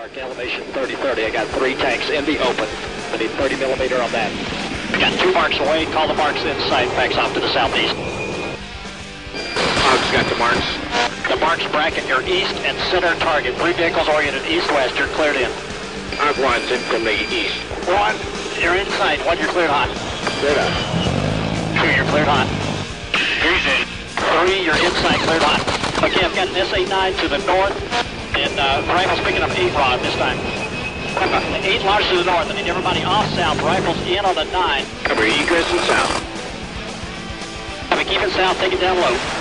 Mark, elevation 3030. I got three tanks in the open. I need 30 millimeter on that. Got two marks away. Call the marks inside. Backs off to the southeast. Hog's got the marks. The marks bracket your east and center target. Three vehicles oriented east-west. You're cleared in. Hog one's in from the east. One, you're inside. One, you're cleared hot. Cleared up. Two, you're cleared hot. Three's in. Three, you're inside, cleared hot. Okay, I've got an SA-9 to the north, and uh, rifle's picking up eight rod this time. Eight large to the north. I need everybody off south. Rifles in on the nine. Cover egress and south. Keep it south, take it down low.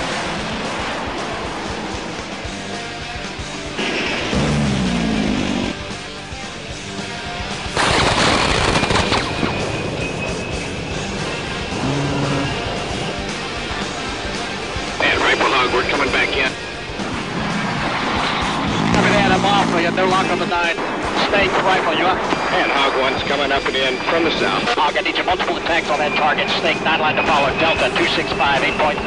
No lock on the. Snake, rifle, you up? And hog one's coming up and in from the south. Hog, I need you multiple attacks on that target. Snake, nine line to follow. Delta, 265, 8.5.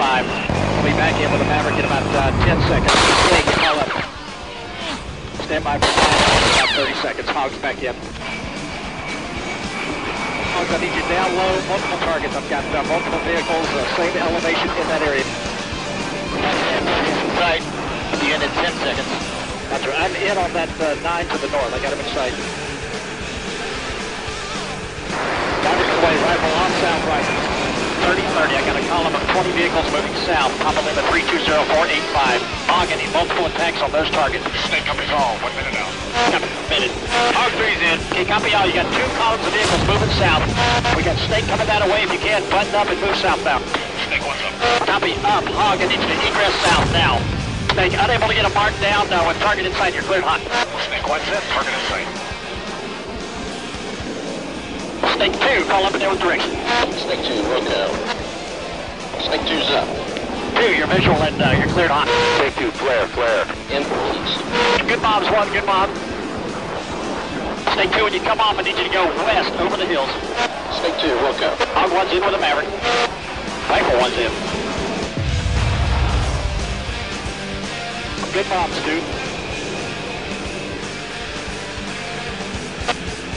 We'll be back in with a Maverick in about uh, 10 seconds. Snake, call up. Stand by for about 30 seconds. Hog's back in. Hogs, I need you down low, multiple targets. I've got uh, multiple vehicles, uh, same elevation in that area. Right. End in 10 seconds. That's right. I'm in on that uh, 9 to the north. I got him in sight. Roger away, rifle on south rifle. 30-30, I got a column of 20 vehicles moving south, Papa Lima 320485. Hog, I multiple attacks on those targets. Snake up is all. One minute out. Minute. Hog three's in. Okay, copy all. You got two columns of vehicles moving south. We got Snake coming that way if you can. Button up and move southbound. Snake one's up. Copy up. Hog, I need you to egress south now. Snake, unable to get a mark down now with target inside. You're cleared hot. Snake one's in. Target in sight. Snake 2, call up in every direction. Snake 2, Rocco. Snake 2's up. 2, you're visual and uh, you're cleared hot. Snake 2, flare, flare. In east. Good mobs, 1, good mob. Snake 2, when you come off, I need you to go west over the hills. Snake 2, Rocco. Hog 1's in with a Maverick. Rifle 1's in. Good mobs, dude.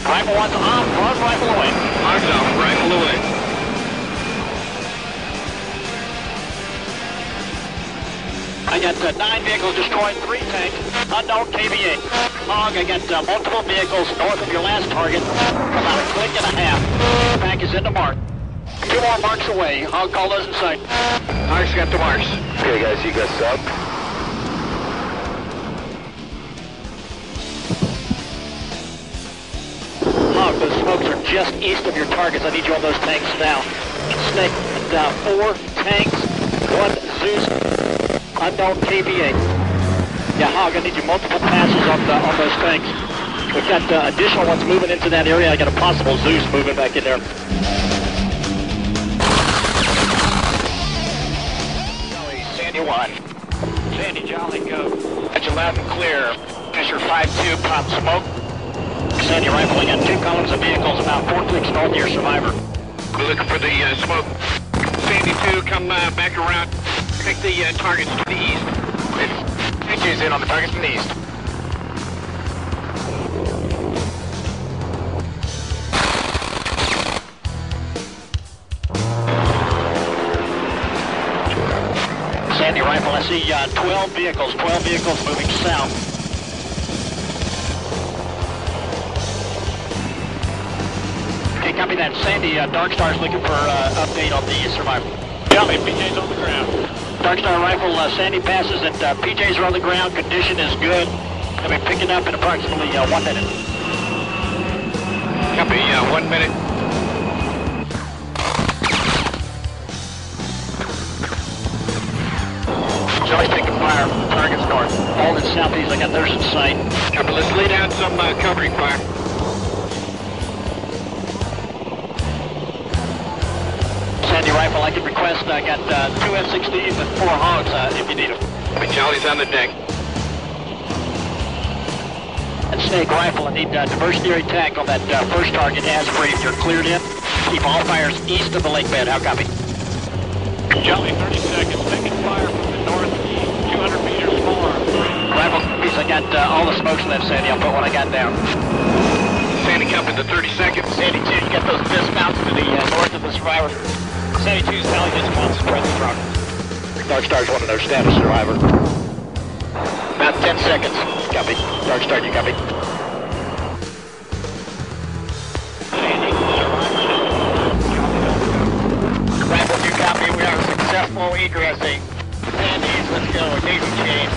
Rifle 1's off, run rifle away. Hog's off. Rifle away. I got uh, nine vehicles destroying three tanks. Unknown KVA. Hog, I got uh, multiple vehicles north of your last target. About a click and a half. Pack is into mark. Two more marks away. Hog call those in sight. Hog's got the marks. Okay, guys, you got sub. Smokes are just east of your targets. I need you on those tanks now. Snake, uh, four tanks, one Zeus, unknown KVA. Yeah, Hog, I need you multiple passes on, the, on those tanks. We've got uh, additional ones moving into that area. I got a possible Zeus moving back in there. Jolly, Sandy 1. Sandy, Jolly, go. That's you loud and clear. Fisher 5-2, pop smoke. Sandy rifling at two columns of vehicles about four clicks north of your survivor. We're looking for the uh, smoke. Sandy 2, come uh, back around. Take the uh, targets to the east. PJ's in on the targets in the east. Sandy rifle, I see uh, 12 vehicles, 12 vehicles moving south. Copy that. Sandy, uh, Dark Star's looking for uh, update on the survivor. Jolly, PJ's on the ground. Dark Star rifle, uh, Sandy passes that uh, PJs are on the ground. Condition is good. I'll be picking up in approximately uh, one minute. Copy, uh, one minute. Jolly's taking fire. Target's north. All in southeast. I got theirs in sight. Copy, let's lay down some uh, covering fire. Rifle, I can request. I got uh, two F-16s and four hogs uh, if you need them. Copy, Charlie's on the deck. And Snake rifle, I need uh, diversionary attack on that uh, first target as briefed. You're cleared in. Keep all fires east of the lake bed. How copy? Jolly, 30 seconds, taking fire from the northeast, 200 meters far. Rifle, please, I I got uh, all the smokes left, Sandy. I'll put what I got down. Sandy coming to 30 seconds. Sandy 2, you got those dismounts to the uh, north of the survivor. Sandy 2's valley dismounts, spread the truck. Dark Stars want to know status, survivor. About 10 seconds. Copy. Dark Star, you copy? You copy? We are successful egressing. Sandy's, let's go. Daisy chain.